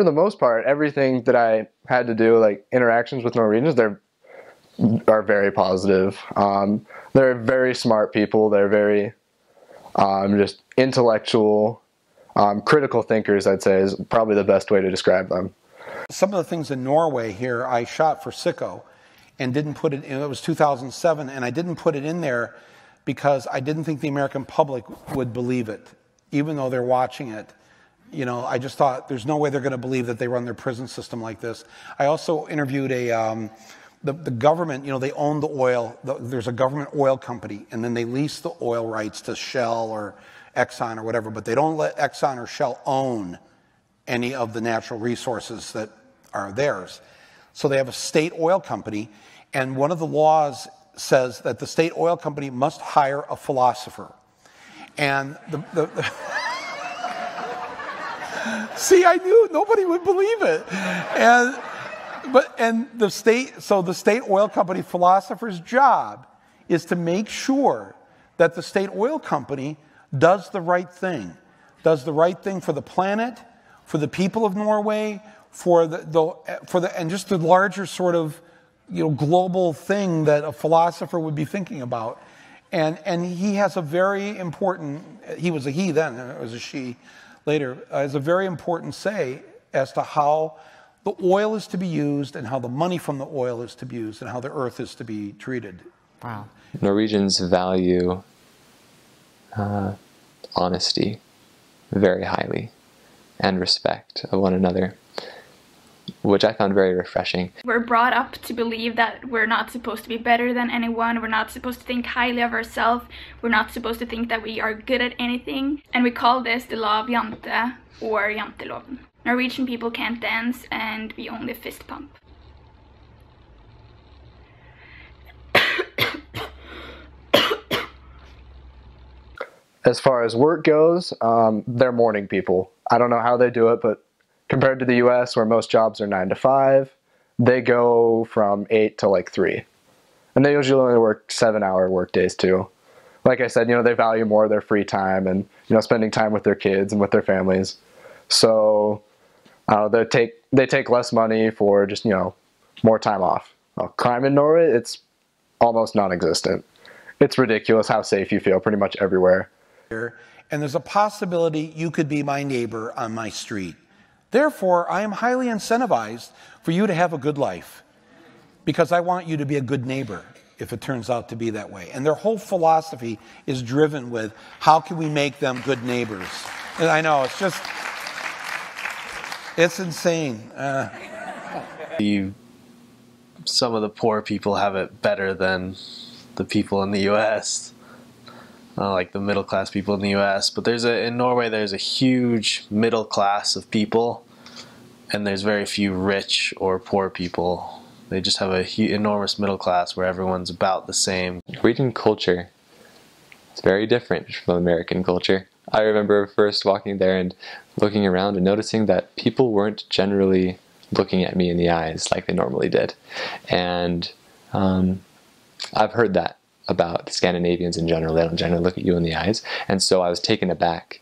For the most part, everything that I had to do, like interactions with Norwegians, they're are very positive. Um, they're very smart people. They're very um, just intellectual, um, critical thinkers. I'd say is probably the best way to describe them. Some of the things in Norway here, I shot for Sicko, and didn't put it. in. It was 2007, and I didn't put it in there because I didn't think the American public would believe it, even though they're watching it. You know, I just thought there's no way they're going to believe that they run their prison system like this. I also interviewed a. Um, the, the government, you know, they own the oil. The, there's a government oil company, and then they lease the oil rights to Shell or Exxon or whatever, but they don't let Exxon or Shell own any of the natural resources that are theirs. So they have a state oil company, and one of the laws says that the state oil company must hire a philosopher. And the, the, the see, I knew nobody would believe it. And but and the state so the state oil company philosopher's job is to make sure that the state oil company does the right thing does the right thing for the planet for the people of norway for the, the for the and just the larger sort of you know global thing that a philosopher would be thinking about and and he has a very important he was a he then it was a she later uh, has a very important say as to how the oil is to be used and how the money from the oil is to be used and how the earth is to be treated. Wow. Norwegians value uh, honesty very highly and respect of one another, which I found very refreshing. We're brought up to believe that we're not supposed to be better than anyone, we're not supposed to think highly of ourselves, we're not supposed to think that we are good at anything, and we call this the law of Jante or Janteloven. Norwegian people can't dance and we only fist pump. as far as work goes, um, they're morning people. I don't know how they do it, but compared to the US, where most jobs are nine to five, they go from eight to like three. And they usually only work seven hour work days too. Like I said, you know, they value more their free time and, you know, spending time with their kids and with their families. So uh, they take they take less money for just you know more time off. Well, crime in Norway, it's almost non-existent. It's ridiculous how safe you feel pretty much everywhere. And there's a possibility you could be my neighbor on my street. Therefore, I am highly incentivized for you to have a good life because I want you to be a good neighbor if it turns out to be that way. And their whole philosophy is driven with how can we make them good neighbors? And I know, it's just it's insane. Uh. You, some of the poor people have it better than the people in the U.S. Uh, like the middle class people in the U.S. But there's a in Norway there's a huge middle class of people, and there's very few rich or poor people. They just have a huge, enormous middle class where everyone's about the same. Norwegian culture, it's very different from American culture. I remember first walking there and looking around and noticing that people weren't generally looking at me in the eyes like they normally did. And um, I've heard that about the Scandinavians in general. They don't generally look at you in the eyes. And so I was taken aback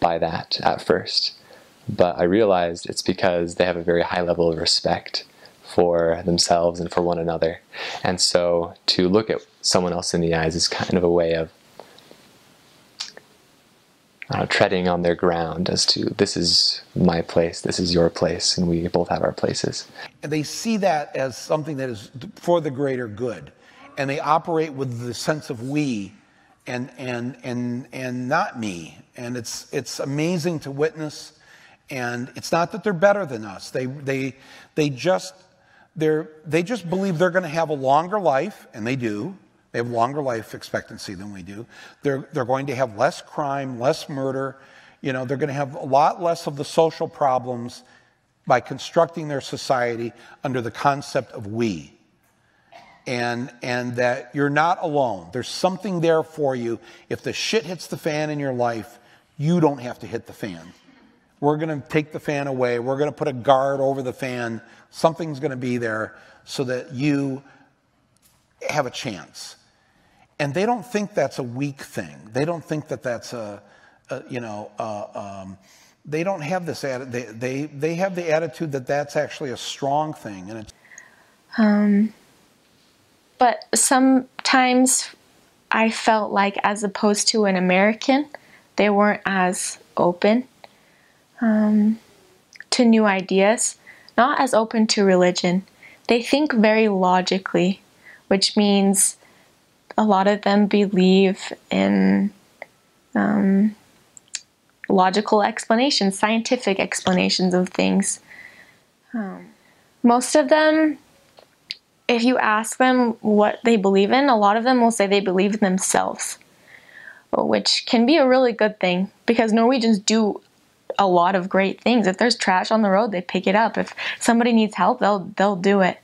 by that at first. But I realized it's because they have a very high level of respect for themselves and for one another. And so to look at someone else in the eyes is kind of a way of uh, treading on their ground as to this is my place, this is your place, and we both have our places. And they see that as something that is for the greater good, and they operate with the sense of we, and and and and not me. And it's it's amazing to witness. And it's not that they're better than us. They they they just they're they just believe they're going to have a longer life, and they do they have longer life expectancy than we do. They're, they're going to have less crime, less murder. You know, they're going to have a lot less of the social problems by constructing their society under the concept of we. And, and that you're not alone. There's something there for you. If the shit hits the fan in your life, you don't have to hit the fan. We're going to take the fan away. We're going to put a guard over the fan. Something's going to be there so that you have a chance. And they don't think that's a weak thing. They don't think that that's a, a you know, um, they don't have this atti- they, they they have the attitude that that's actually a strong thing and it's but sometimes I felt like, as opposed to an American, they weren't as open um, to new ideas, not as open to religion. They think very logically, which means a lot of them believe in um, logical explanations, scientific explanations of things. Um, most of them if you ask them what they believe in, a lot of them will say they believe in themselves, which can be a really good thing because Norwegians do a lot of great things. If there's trash on the road, they pick it up. If somebody needs help, they'll they'll do it.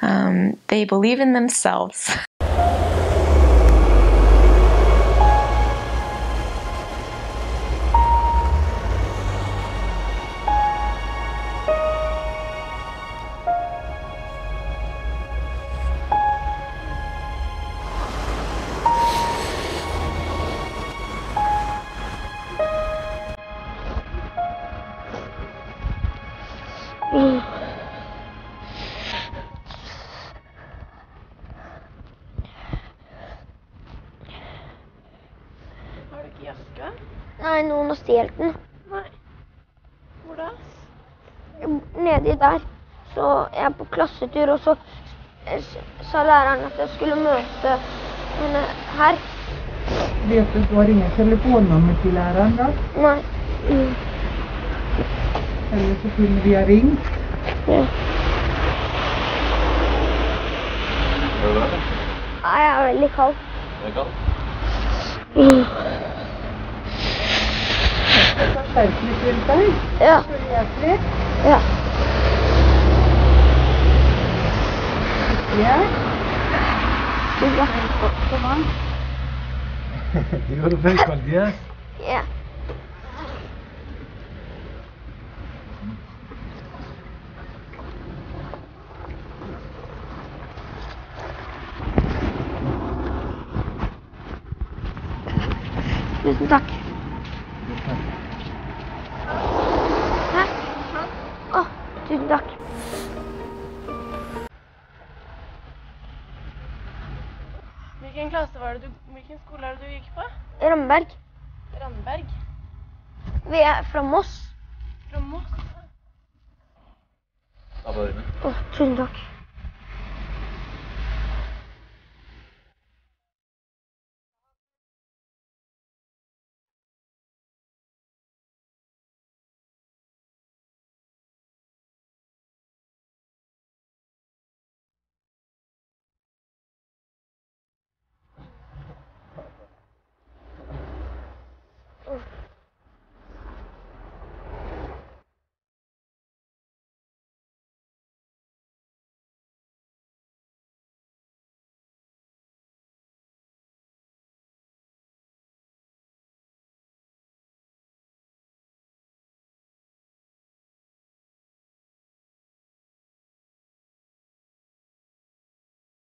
Um, they believe in themselves. Ikke jakke? Nei, noen har stjålet den. Nei. Hvor da? Nedi der. Så jeg er på klassetur, og så sa læreren at jeg skulle møte henne her. Vet du, du har ingen telefonnummer til læreren da? Nei. Mm. Eller så kunne vi ha ringt. Ja. Nei, jeg er veldig kald. Skjerp Sausene rundt der? Ja. Hjertelig. Ja. Ja. Du gjør det veldig kaldt, ja? Ja. Tusen takk. Tusen takk. Hvilken klasse var det du, hvilken skole er det du gikk på? Ramberg. Randberg? Vi er fra Moss. Fra Moss? Å, tusen takk.